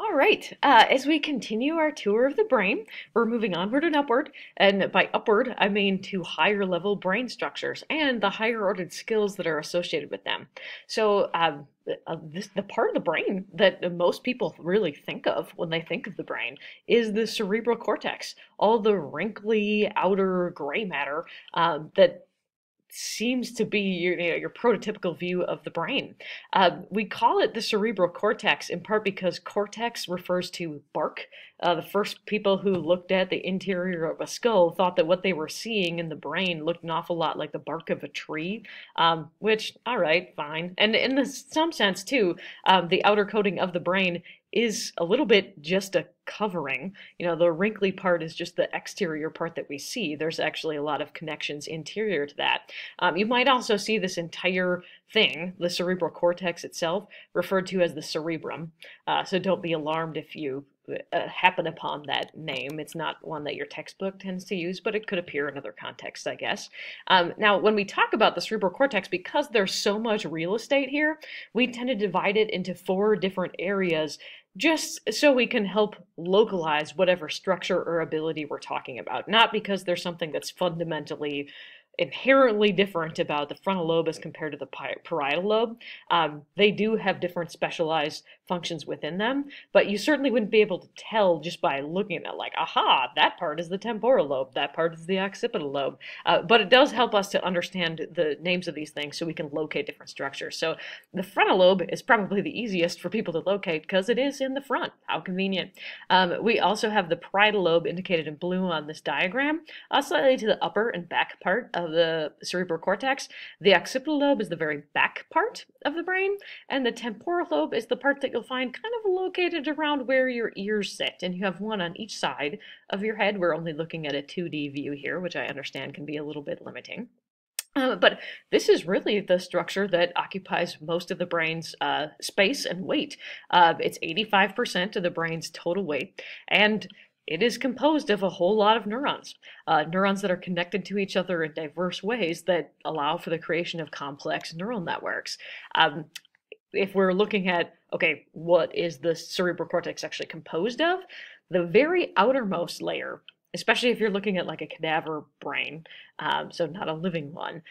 All right, uh, as we continue our tour of the brain, we're moving onward and upward. And by upward, I mean to higher level brain structures and the higher ordered skills that are associated with them. So, um, uh, this, the part of the brain that most people really think of when they think of the brain is the cerebral cortex, all the wrinkly outer gray matter um, that seems to be your, you know, your prototypical view of the brain. Uh, we call it the cerebral cortex in part because cortex refers to bark. Uh, the first people who looked at the interior of a skull thought that what they were seeing in the brain looked an awful lot like the bark of a tree, um, which, all right, fine. And in the, some sense, too, um, the outer coating of the brain is a little bit just a covering. You know, the wrinkly part is just the exterior part that we see. There's actually a lot of connections interior to that. Um, you might also see this entire thing, the cerebral cortex itself, referred to as the cerebrum. Uh, so don't be alarmed if you uh, happen upon that name. It's not one that your textbook tends to use, but it could appear in other contexts, I guess. Um, now, when we talk about the cerebral cortex, because there's so much real estate here, we tend to divide it into four different areas just so we can help localize whatever structure or ability we're talking about, not because there's something that's fundamentally inherently different about the frontal lobe as compared to the parietal lobe. Um, they do have different specialized functions within them, but you certainly wouldn't be able to tell just by looking at like, aha, that part is the temporal lobe, that part is the occipital lobe. Uh, but it does help us to understand the names of these things so we can locate different structures. So the frontal lobe is probably the easiest for people to locate because it is in the front. How convenient. Um, we also have the parietal lobe indicated in blue on this diagram, uh, slightly to the upper and back part of of the cerebral cortex. The occipital lobe is the very back part of the brain, and the temporal lobe is the part that you'll find kind of located around where your ears sit. And you have one on each side of your head. We're only looking at a 2D view here, which I understand can be a little bit limiting. Uh, but this is really the structure that occupies most of the brain's uh, space and weight. Uh, it's 85% of the brain's total weight. And it is composed of a whole lot of neurons, uh, neurons that are connected to each other in diverse ways that allow for the creation of complex neural networks. Um, if we're looking at, okay, what is the cerebral cortex actually composed of? The very outermost layer, especially if you're looking at like a cadaver brain, um, so not a living one,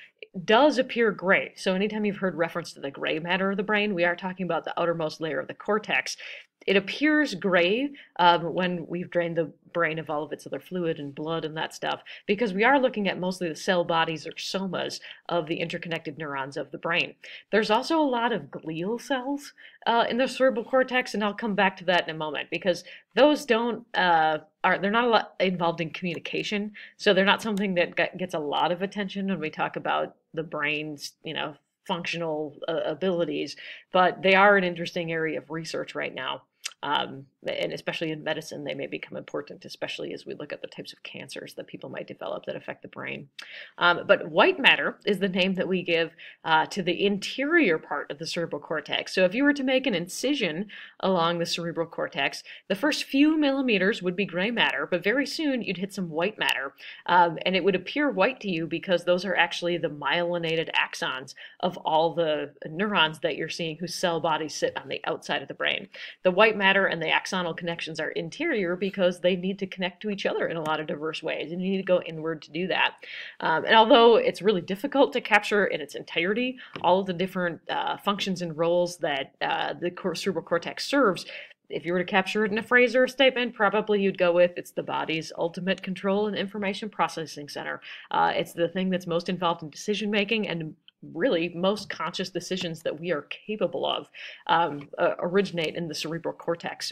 does appear gray. So anytime you've heard reference to the gray matter of the brain, we are talking about the outermost layer of the cortex. It appears gray um, when we've drained the brain of all of its other fluid and blood and that stuff, because we are looking at mostly the cell bodies or somas of the interconnected neurons of the brain. There's also a lot of glial cells uh, in the cerebral cortex, and I'll come back to that in a moment, because those don't uh, are they're not a lot involved in communication, so they're not something that gets a lot of attention when we talk about the brain's you know functional uh, abilities, but they are an interesting area of research right now. Um, and especially in medicine, they may become important, especially as we look at the types of cancers that people might develop that affect the brain. Um, but white matter is the name that we give uh, to the interior part of the cerebral cortex. So if you were to make an incision along the cerebral cortex, the first few millimeters would be gray matter, but very soon you'd hit some white matter. Um, and it would appear white to you because those are actually the myelinated axons of all the neurons that you're seeing whose cell bodies sit on the outside of the brain. The white matter and the axonal connections are interior because they need to connect to each other in a lot of diverse ways, and you need to go inward to do that. Um, and although it's really difficult to capture in its entirety all of the different uh, functions and roles that uh, the cerebral cortex serves, if you were to capture it in a phrase or a statement, probably you'd go with it's the body's ultimate control and information processing center. Uh, it's the thing that's most involved in decision making and really most conscious decisions that we are capable of um, uh, originate in the cerebral cortex.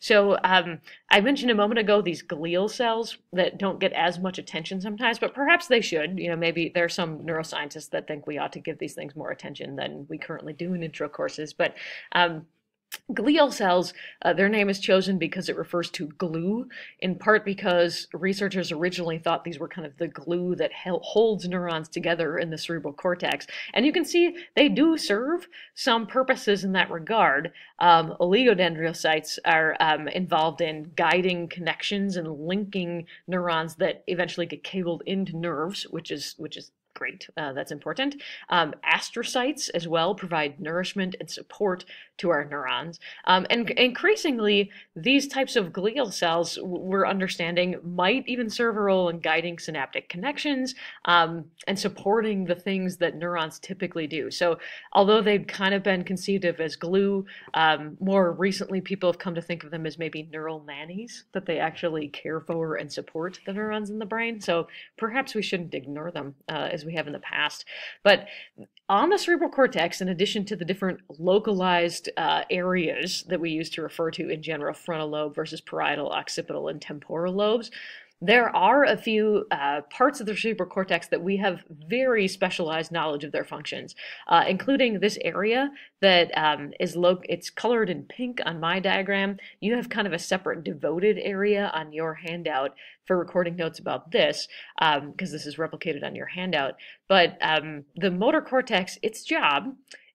So um, I mentioned a moment ago these glial cells that don't get as much attention sometimes, but perhaps they should. You know, maybe there are some neuroscientists that think we ought to give these things more attention than we currently do in intro courses. But um, Glial cells, uh, their name is chosen because it refers to glue, in part because researchers originally thought these were kind of the glue that holds neurons together in the cerebral cortex. And you can see they do serve some purposes in that regard. Um, oligodendrocytes are um, involved in guiding connections and linking neurons that eventually get cabled into nerves, which is which is great. Uh, that's important. Um, astrocytes as well provide nourishment and support to our neurons. Um, and increasingly, these types of glial cells we're understanding might even serve a role in guiding synaptic connections um, and supporting the things that neurons typically do. So, although they've kind of been conceived of as glue, um, more recently people have come to think of them as maybe neural nannies that they actually care for and support the neurons in the brain. So, perhaps we shouldn't ignore them uh, as we have in the past. But on the cerebral cortex, in addition to the different localized uh, areas that we use to refer to in general frontal lobe versus parietal, occipital, and temporal lobes, there are a few uh, parts of the cerebral cortex that we have very specialized knowledge of their functions, uh, including this area that um, is lo- it's colored in pink on my diagram. You have kind of a separate devoted area on your handout for recording notes about this, because um, this is replicated on your handout. But um, the motor cortex, its job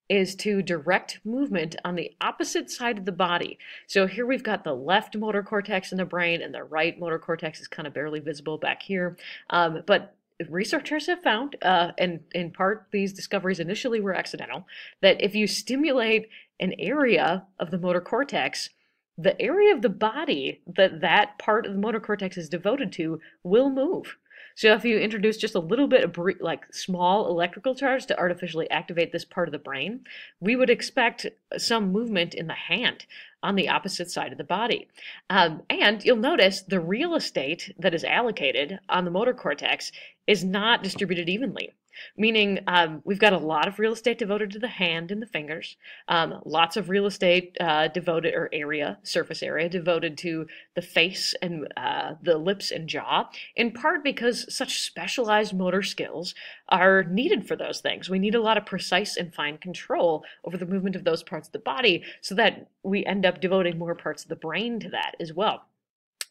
is to direct movement on the opposite side of the body. So here we've got the left motor cortex in the brain and the right motor cortex is kind of barely visible back here. Um, but researchers have found, uh, and in part these discoveries initially were accidental, that if you stimulate an area of the motor cortex, the area of the body that that part of the motor cortex is devoted to will move. So if you introduce just a little bit of like small electrical charge to artificially activate this part of the brain, we would expect some movement in the hand on the opposite side of the body. Um, and you'll notice the real estate that is allocated on the motor cortex is not distributed evenly meaning um, we've got a lot of real estate devoted to the hand and the fingers, um, lots of real estate uh, devoted or area, surface area devoted to the face and uh, the lips and jaw, in part because such specialized motor skills are needed for those things. We need a lot of precise and fine control over the movement of those parts of the body so that we end up devoting more parts of the brain to that as well.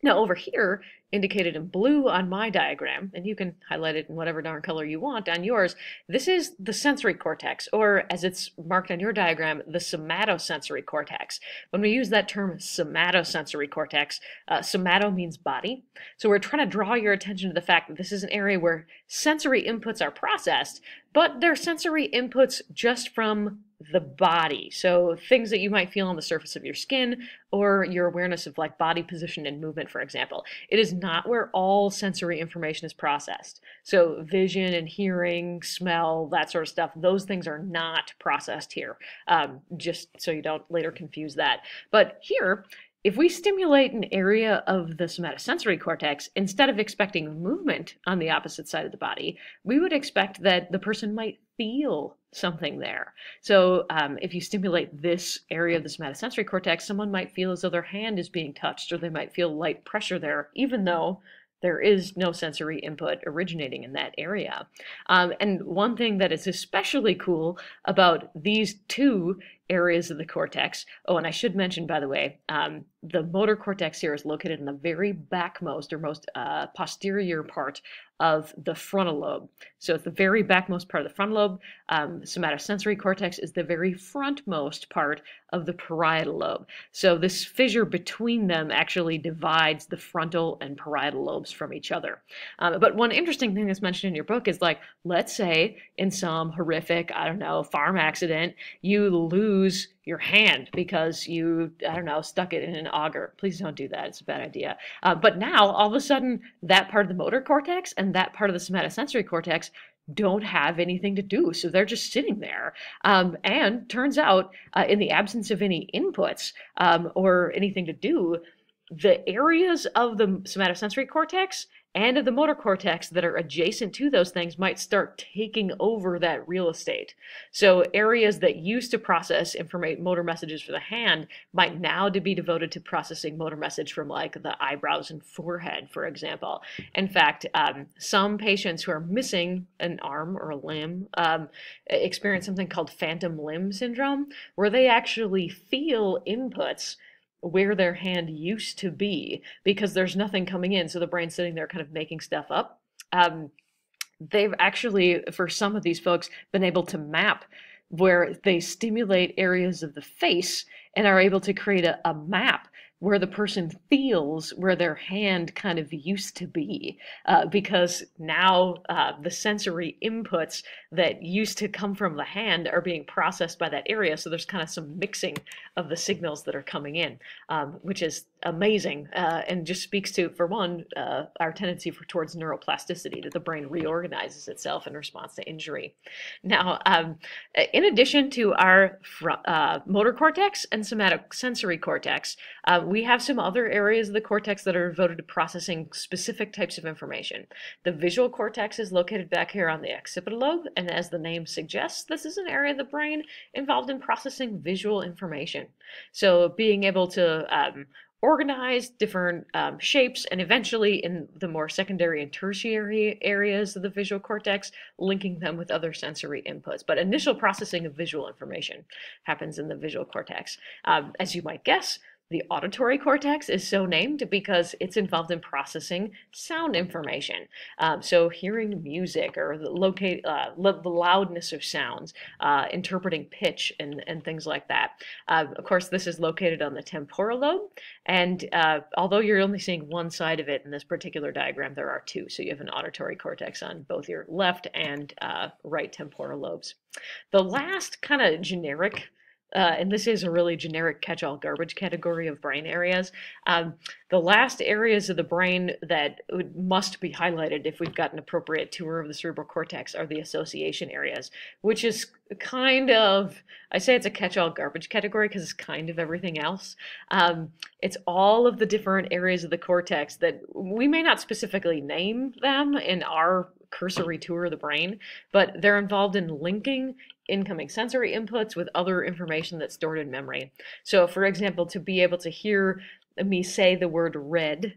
Now over here, indicated in blue on my diagram, and you can highlight it in whatever darn color you want on yours, this is the sensory cortex, or as it's marked on your diagram, the somatosensory cortex. When we use that term somatosensory cortex, uh, somato means body. So we're trying to draw your attention to the fact that this is an area where sensory inputs are processed, but they're sensory inputs just from the body. So things that you might feel on the surface of your skin or your awareness of like body position and movement, for example. It is not where all sensory information is processed. So vision and hearing, smell, that sort of stuff, those things are not processed here. Um, just so you don't later confuse that. But here, if we stimulate an area of the somatosensory cortex, instead of expecting movement on the opposite side of the body, we would expect that the person might feel something there. So um, if you stimulate this area of the somatosensory cortex, someone might feel as though their hand is being touched, or they might feel light pressure there, even though there is no sensory input originating in that area. Um, and one thing that is especially cool about these two areas of the cortex, oh, and I should mention, by the way, um, the motor cortex here is located in the very backmost or most uh, posterior part of the frontal lobe. So it's the very backmost part of the frontal lobe. Um, somatosensory cortex is the very frontmost part of the parietal lobe. So this fissure between them actually divides the frontal and parietal lobes from each other. Um, but one interesting thing that's mentioned in your book is like, let's say in some horrific, I don't know, farm accident, you lose your hand because you, I don't know, stuck it in an auger. Please don't do that. It's a bad idea. Uh, but now, all of a sudden, that part of the motor cortex and that part of the somatosensory cortex don't have anything to do. So they're just sitting there. Um, and turns out, uh, in the absence of any inputs um, or anything to do, the areas of the somatosensory cortex and of the motor cortex that are adjacent to those things might start taking over that real estate. So areas that used to process information motor messages for the hand might now to be devoted to processing motor message from like the eyebrows and forehead, for example. In fact, um, some patients who are missing an arm or a limb um, experience something called phantom limb syndrome, where they actually feel inputs where their hand used to be because there's nothing coming in. So the brain's sitting there kind of making stuff up. Um, they've actually, for some of these folks, been able to map where they stimulate areas of the face and are able to create a, a map where the person feels where their hand kind of used to be uh, because now uh, the sensory inputs that used to come from the hand are being processed by that area. So there's kind of some mixing of the signals that are coming in um, which is amazing uh, and just speaks to for one uh, our tendency for towards neuroplasticity that the brain reorganizes itself in response to injury. Now um, in addition to our uh, motor cortex and somatic sensory cortex uh, we have some other areas of the cortex that are devoted to processing specific types of information. The visual cortex is located back here on the occipital lobe, and as the name suggests, this is an area of the brain involved in processing visual information. So being able to um, organize different um, shapes and eventually in the more secondary and tertiary areas of the visual cortex, linking them with other sensory inputs. But initial processing of visual information happens in the visual cortex. Um, as you might guess, the auditory cortex is so named because it's involved in processing sound information. Um, so hearing music or the, locate, uh, the loudness of sounds, uh, interpreting pitch and, and things like that. Uh, of course, this is located on the temporal lobe. And uh, although you're only seeing one side of it in this particular diagram, there are two. So you have an auditory cortex on both your left and uh, right temporal lobes. The last kind of generic uh, and this is a really generic catch-all garbage category of brain areas. Um, the last areas of the brain that would, must be highlighted if we've got an appropriate tour of the cerebral cortex are the association areas, which is kind of, I say it's a catch-all garbage category because it's kind of everything else. Um, it's all of the different areas of the cortex that we may not specifically name them in our cursory tour of the brain, but they're involved in linking incoming sensory inputs with other information that's stored in memory. So for example, to be able to hear me say the word red,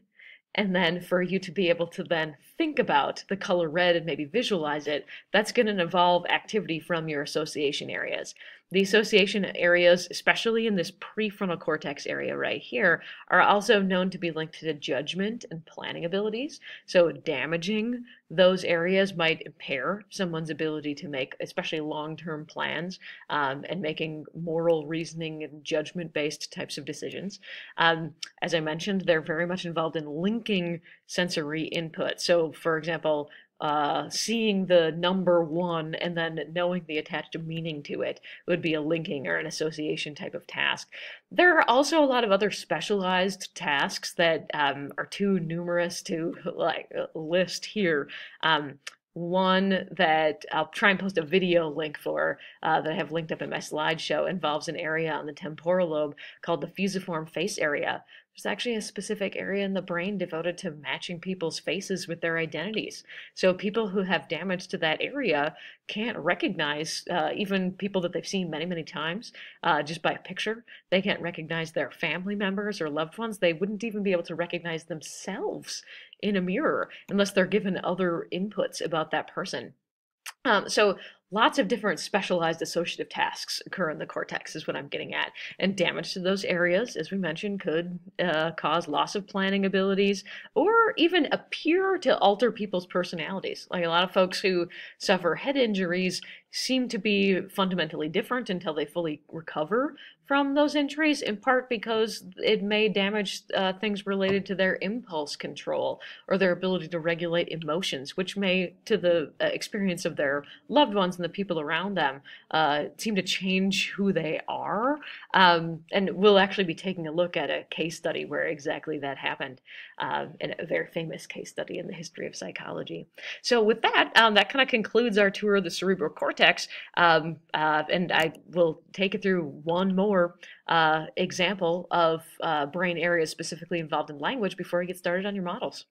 and then for you to be able to then think about the color red and maybe visualize it, that's going to involve activity from your association areas. The association areas, especially in this prefrontal cortex area right here, are also known to be linked to judgment and planning abilities. So damaging those areas might impair someone's ability to make, especially long-term plans um, and making moral reasoning and judgment-based types of decisions. Um, as I mentioned, they're very much involved in linking sensory input. So for example, uh, seeing the number one and then knowing the attached meaning to it would be a linking or an association type of task. There are also a lot of other specialized tasks that um, are too numerous to like list here. Um, one that I'll try and post a video link for uh, that I have linked up in my slideshow involves an area on the temporal lobe called the fusiform face area, there's actually a specific area in the brain devoted to matching people's faces with their identities. So people who have damage to that area can't recognize uh, even people that they've seen many, many times uh, just by a picture. They can't recognize their family members or loved ones. They wouldn't even be able to recognize themselves in a mirror unless they're given other inputs about that person. Um, so lots of different specialized associative tasks occur in the cortex is what I'm getting at. And damage to those areas, as we mentioned, could uh, cause loss of planning abilities or even appear to alter people's personalities. Like a lot of folks who suffer head injuries seem to be fundamentally different until they fully recover from those injuries, in part because it may damage uh, things related to their impulse control or their ability to regulate emotions, which may, to the uh, experience of their loved ones and the people around them, uh, seem to change who they are. Um, and we'll actually be taking a look at a case study where exactly that happened, uh, in a very famous case study in the history of psychology. So with that, um, that kind of concludes our tour of the cerebral cortex. Um, uh, and I will take it through one more uh, example of uh, brain areas specifically involved in language before we get started on your models.